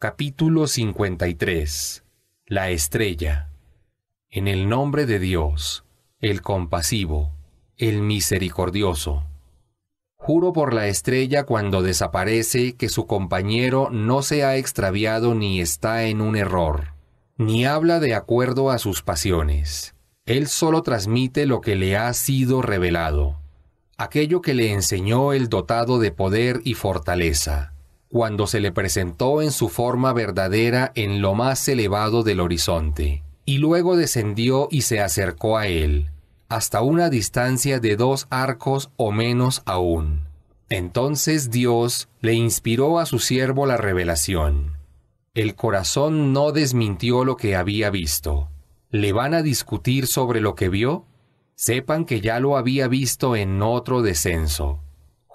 Capítulo 53 La estrella En el nombre de Dios, el compasivo, el misericordioso. Juro por la estrella cuando desaparece que su compañero no se ha extraviado ni está en un error, ni habla de acuerdo a sus pasiones. Él solo transmite lo que le ha sido revelado, aquello que le enseñó el dotado de poder y fortaleza, cuando se le presentó en su forma verdadera en lo más elevado del horizonte, y luego descendió y se acercó a él, hasta una distancia de dos arcos o menos aún. Entonces Dios le inspiró a su siervo la revelación. El corazón no desmintió lo que había visto. ¿Le van a discutir sobre lo que vio? Sepan que ya lo había visto en otro descenso,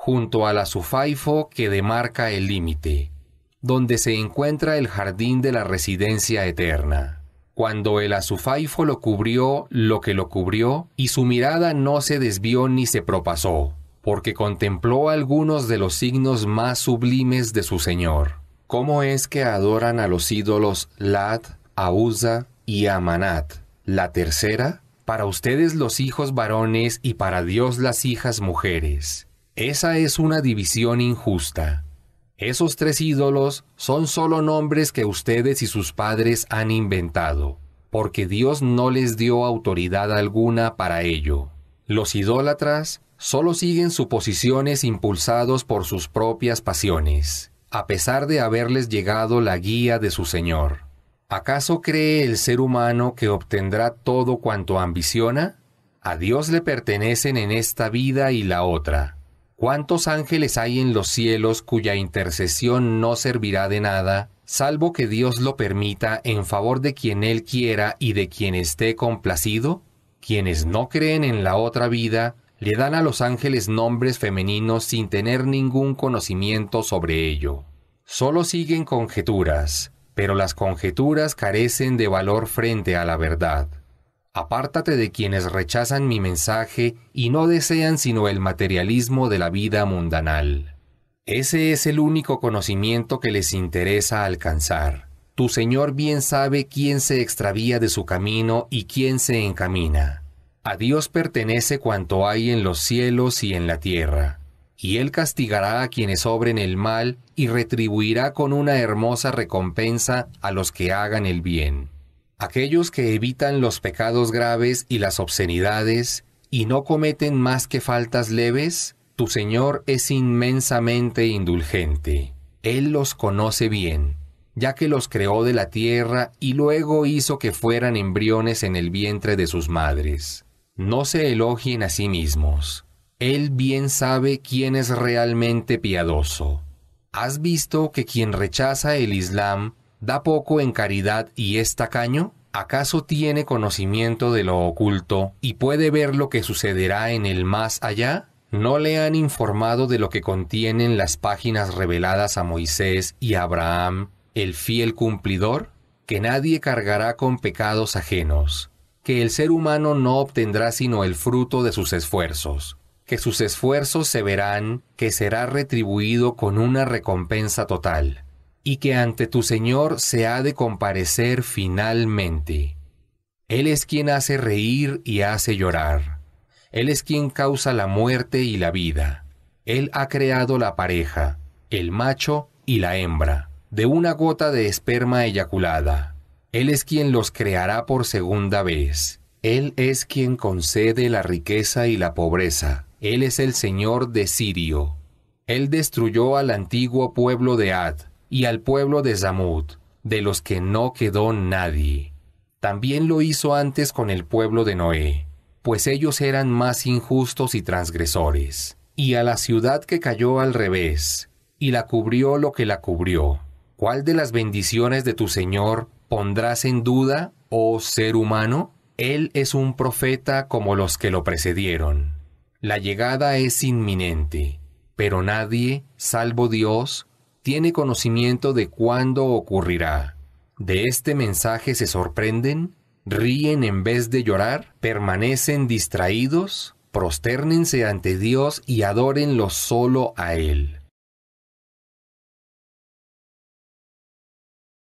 junto a la Sufaifo que demarca el límite, donde se encuentra el jardín de la residencia eterna cuando el azufaifo lo cubrió lo que lo cubrió, y su mirada no se desvió ni se propasó, porque contempló algunos de los signos más sublimes de su Señor. ¿Cómo es que adoran a los ídolos Lat, Auza y Amanat? La tercera, para ustedes los hijos varones y para Dios las hijas mujeres. Esa es una división injusta. Esos tres ídolos son solo nombres que ustedes y sus padres han inventado, porque Dios no les dio autoridad alguna para ello. Los idólatras solo siguen suposiciones impulsados por sus propias pasiones, a pesar de haberles llegado la guía de su Señor. ¿Acaso cree el ser humano que obtendrá todo cuanto ambiciona? A Dios le pertenecen en esta vida y la otra ¿Cuántos ángeles hay en los cielos cuya intercesión no servirá de nada, salvo que Dios lo permita en favor de quien Él quiera y de quien esté complacido? Quienes no creen en la otra vida le dan a los ángeles nombres femeninos sin tener ningún conocimiento sobre ello. Solo siguen conjeturas, pero las conjeturas carecen de valor frente a la verdad. Apártate de quienes rechazan mi mensaje y no desean sino el materialismo de la vida mundanal. Ese es el único conocimiento que les interesa alcanzar. Tu Señor bien sabe quién se extravía de su camino y quién se encamina. A Dios pertenece cuanto hay en los cielos y en la tierra, y Él castigará a quienes obren el mal y retribuirá con una hermosa recompensa a los que hagan el bien. Aquellos que evitan los pecados graves y las obscenidades y no cometen más que faltas leves, tu Señor es inmensamente indulgente. Él los conoce bien, ya que los creó de la tierra y luego hizo que fueran embriones en el vientre de sus madres. No se elogien a sí mismos. Él bien sabe quién es realmente piadoso. ¿Has visto que quien rechaza el Islam ¿Da poco en caridad y es tacaño? ¿Acaso tiene conocimiento de lo oculto y puede ver lo que sucederá en el más allá? ¿No le han informado de lo que contienen las páginas reveladas a Moisés y a Abraham, el fiel cumplidor? Que nadie cargará con pecados ajenos, que el ser humano no obtendrá sino el fruto de sus esfuerzos, que sus esfuerzos se verán, que será retribuido con una recompensa total y que ante tu Señor se ha de comparecer finalmente. Él es quien hace reír y hace llorar. Él es quien causa la muerte y la vida. Él ha creado la pareja, el macho y la hembra, de una gota de esperma eyaculada. Él es quien los creará por segunda vez. Él es quien concede la riqueza y la pobreza. Él es el Señor de Sirio. Él destruyó al antiguo pueblo de Ad, y al pueblo de Zamud, de los que no quedó nadie. También lo hizo antes con el pueblo de Noé, pues ellos eran más injustos y transgresores. Y a la ciudad que cayó al revés, y la cubrió lo que la cubrió. ¿Cuál de las bendiciones de tu Señor pondrás en duda, oh ser humano? Él es un profeta como los que lo precedieron. La llegada es inminente, pero nadie, salvo Dios, tiene conocimiento de cuándo ocurrirá. De este mensaje se sorprenden, ríen en vez de llorar, permanecen distraídos, prostérnense ante Dios y adórenlo solo a Él.